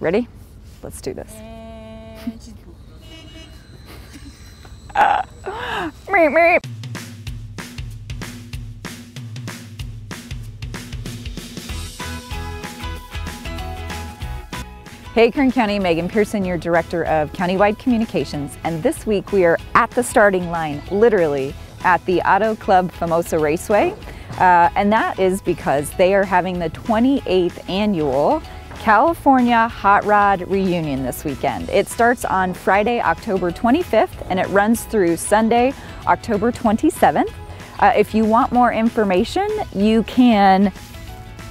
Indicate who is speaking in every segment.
Speaker 1: ready? Let's do this. meep, meep. Hey Kern County, Megan Pearson, your Director of Countywide Communications, and this week we are at the starting line, literally, at the Auto Club Famoso Raceway, uh, and that is because they are having the 28th annual California Hot Rod Reunion this weekend. It starts on Friday, October 25th, and it runs through Sunday, October 27th. Uh, if you want more information, you can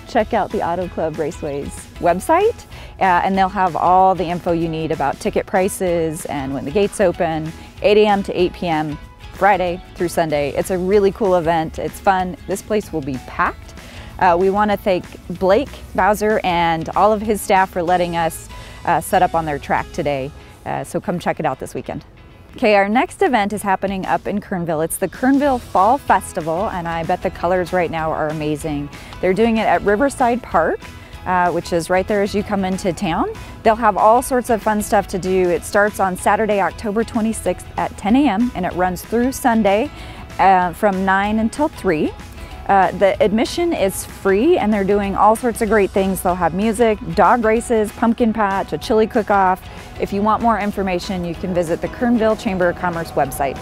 Speaker 1: check out the Auto Club Raceway's website, uh, and they'll have all the info you need about ticket prices and when the gates open, 8 a.m. to 8 p.m. Friday through Sunday. It's a really cool event. It's fun. This place will be packed. Uh, we want to thank Blake Bowser and all of his staff for letting us uh, set up on their track today. Uh, so come check it out this weekend. Okay, our next event is happening up in Kernville. It's the Kernville Fall Festival, and I bet the colors right now are amazing. They're doing it at Riverside Park. Uh, which is right there as you come into town. They'll have all sorts of fun stuff to do. It starts on Saturday, October 26th at 10 a.m. and it runs through Sunday uh, from 9 until 3. Uh, the admission is free and they're doing all sorts of great things. They'll have music, dog races, pumpkin patch, a chili cook-off. If you want more information, you can visit the Kernville Chamber of Commerce website.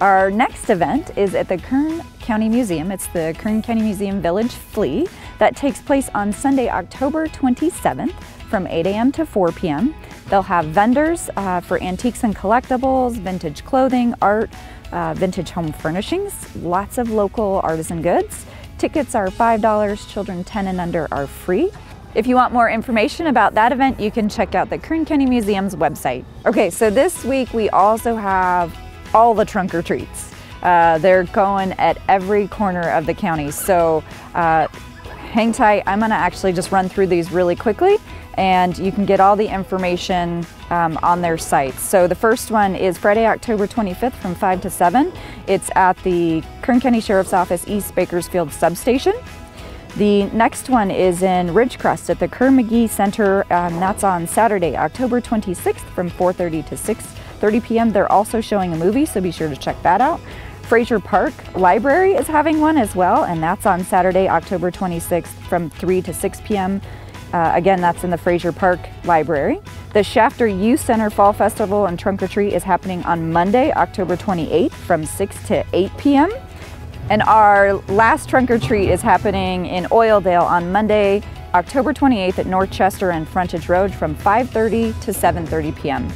Speaker 1: Our next event is at the Kern County Museum. It's the Kern County Museum Village Flea. That takes place on Sunday, October 27th from 8 a.m. to 4 p.m. They'll have vendors uh, for antiques and collectibles, vintage clothing, art, uh, vintage home furnishings, lots of local artisan goods. Tickets are $5, children 10 and under are free. If you want more information about that event, you can check out the Kern County Museum's website. Okay, so this week we also have all the trunk or treats. Uh, they're going at every corner of the county. So uh, hang tight. I'm gonna actually just run through these really quickly and you can get all the information um, on their site. So the first one is Friday, October 25th from 5 to 7. It's at the Kern County Sheriff's Office East Bakersfield Substation. The next one is in Ridgecrest at the Kerr-McGee Center. Um, that's on Saturday, October 26th from 4.30 to 6.30 p.m. They're also showing a movie, so be sure to check that out. Frazier Park Library is having one as well, and that's on Saturday, October 26th from 3 to 6 p.m. Uh, again, that's in the Frazier Park Library. The Shafter Youth Center Fall Festival and Trunk or Treat is happening on Monday, October 28th from 6 to 8 p.m. And our last trunk or treat is happening in Oildale on Monday, October 28th at North Chester and Frontage Road from 5.30 to 7.30 p.m.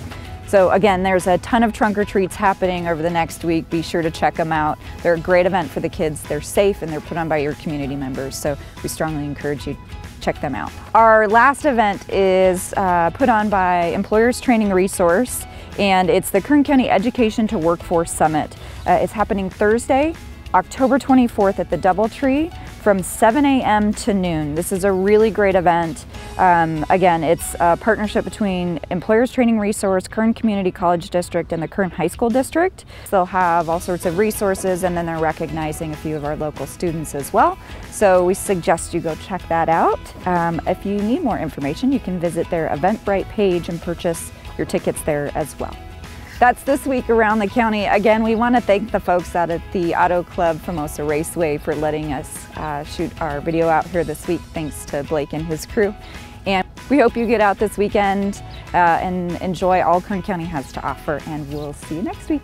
Speaker 1: So again, there's a ton of trunk or treats happening over the next week. Be sure to check them out. They're a great event for the kids. They're safe and they're put on by your community members. So we strongly encourage you check them out. Our last event is uh, put on by Employers Training Resource and it's the Kern County Education to Workforce Summit. Uh, it's happening Thursday, October 24th at the Doubletree from 7 a.m. to noon. This is a really great event. Um, again, it's a partnership between Employers Training Resource, Kern Community College District, and the Kern High School District. They'll have all sorts of resources and then they're recognizing a few of our local students as well. So we suggest you go check that out. Um, if you need more information, you can visit their Eventbrite page and purchase your tickets there as well. That's this week around the county. Again, we want to thank the folks out at the Auto Club Famoso Raceway for letting us uh, shoot our video out here this week. Thanks to Blake and his crew. And we hope you get out this weekend uh, and enjoy all Kern County has to offer. And we'll see you next week.